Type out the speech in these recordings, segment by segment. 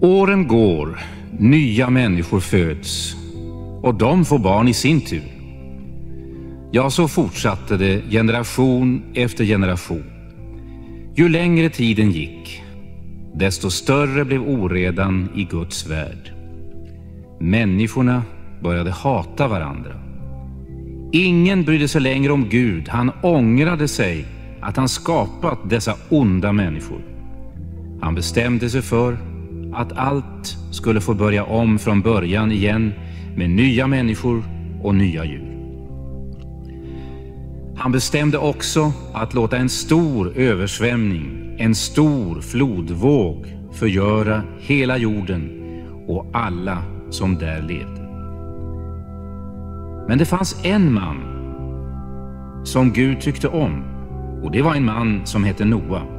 Åren går, nya människor föds och de får barn i sin tur. Ja, så fortsatte det generation efter generation. Ju längre tiden gick, desto större blev oredan i Guds värld. Människorna började hata varandra. Ingen brydde sig längre om Gud. Han ångrade sig att han skapat dessa onda människor. Han bestämde sig för att allt skulle få börja om från början igen med nya människor och nya djur. Han bestämde också att låta en stor översvämning, en stor flodvåg förgöra hela jorden och alla som där levde. Men det fanns en man som Gud tyckte om och det var en man som hette Noa.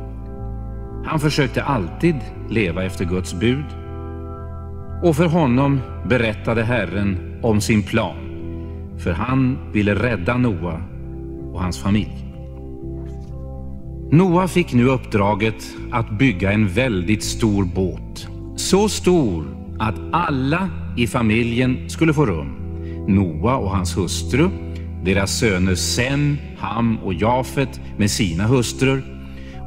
Han försökte alltid leva efter Guds bud och för honom berättade Herren om sin plan för han ville rädda Noa och hans familj. Noa fick nu uppdraget att bygga en väldigt stor båt. Så stor att alla i familjen skulle få rum. Noa och hans hustru, deras söner Sem, Ham och Jafet med sina hustrur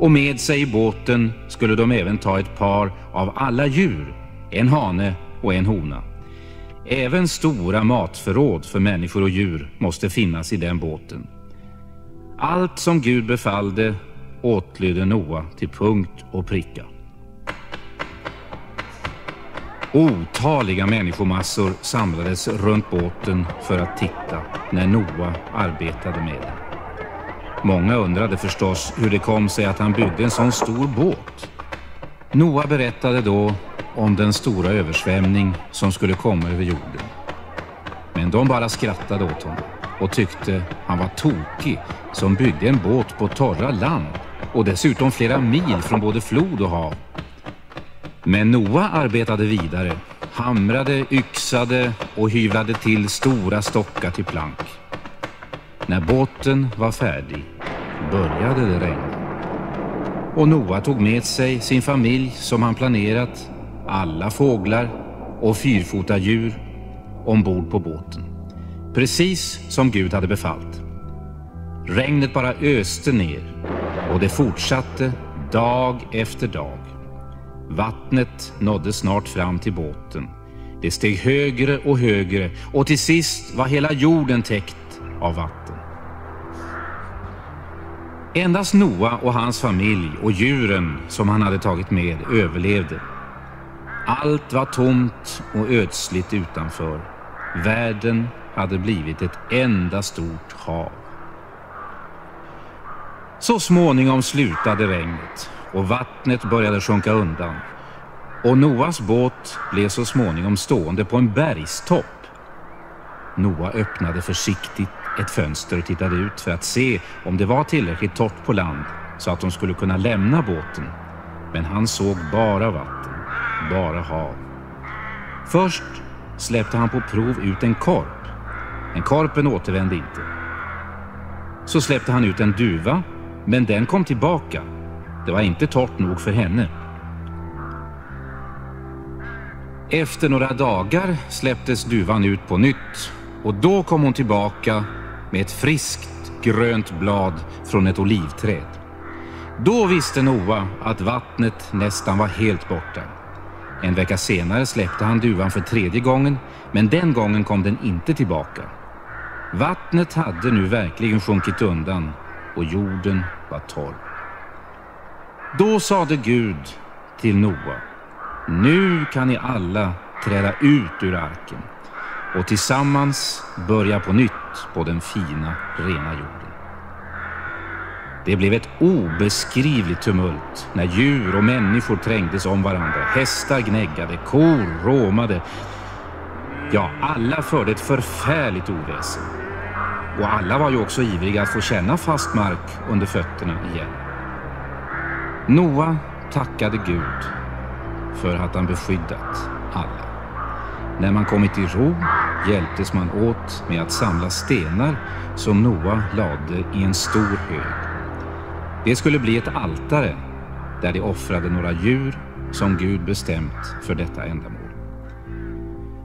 och med sig i båten skulle de även ta ett par av alla djur, en hane och en hona. Även stora matförråd för människor och djur måste finnas i den båten. Allt som Gud befallde åtlydde Noa till punkt och pricka. Otaliga människomassor samlades runt båten för att titta när Noa arbetade med den. Många undrade förstås hur det kom sig att han byggde en sån stor båt. Noa berättade då om den stora översvämning som skulle komma över jorden. Men de bara skrattade åt honom och tyckte han var tokig som byggde en båt på torra land och dessutom flera mil från både flod och hav. Men Noa arbetade vidare, hamrade, yxade och hyvlade till stora stockar till plank. När båten var färdig började det regna. Och Noa tog med sig sin familj som han planerat, alla fåglar och fyrfota djur ombord på båten. Precis som Gud hade befallt. Regnet bara öste ner och det fortsatte dag efter dag. Vattnet nådde snart fram till båten. Det steg högre och högre och till sist var hela jorden täckt av vatten. Endast Noa och hans familj och djuren som han hade tagit med överlevde. Allt var tomt och ödsligt utanför. Världen hade blivit ett enda stort hav. Så småningom slutade regnet och vattnet började sjunka undan och Noas båt blev så småningom stående på en bergstopp. Noa öppnade försiktigt ett fönster och tittade ut för att se om det var tillräckligt torrt på land så att de skulle kunna lämna båten. Men han såg bara vatten, bara hav. Först släppte han på prov ut en korp, men korpen återvände inte. Så släppte han ut en duva men den kom tillbaka. Det var inte torrt nog för henne. Efter några dagar släpptes duvan ut på nytt och då kom hon tillbaka med ett friskt grönt blad från ett olivträd. Då visste Noa att vattnet nästan var helt borta. En vecka senare släppte han duvan för tredje gången men den gången kom den inte tillbaka. Vattnet hade nu verkligen sjunkit undan och jorden var torr. Då sade Gud till Noa, nu kan ni alla träda ut ur arken och tillsammans börja på nytt på den fina, rena jorden. Det blev ett obeskrivligt tumult när djur och människor trängdes om varandra. Hästar gnäggade, kor råmade. Ja, alla förde ett förfärligt oväsen. Och alla var ju också ivriga att få känna fast mark under fötterna igen. Noa tackade Gud för att han beskyddat alla. När man kommit till ro hjälptes man åt med att samla stenar som Noa lade i en stor hög. Det skulle bli ett altare där de offrade några djur som Gud bestämt för detta ändamål.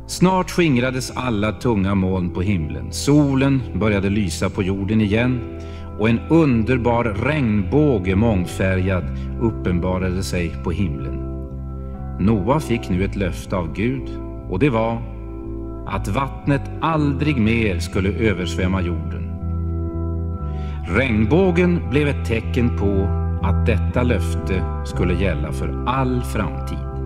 Snart skingrades alla tunga moln på himlen. Solen började lysa på jorden igen och en underbar regnbåge mångfärgad uppenbarade sig på himlen. Noa fick nu ett löfte av Gud och det var att vattnet aldrig mer skulle översvämma jorden. Regnbågen blev ett tecken på att detta löfte skulle gälla för all framtid.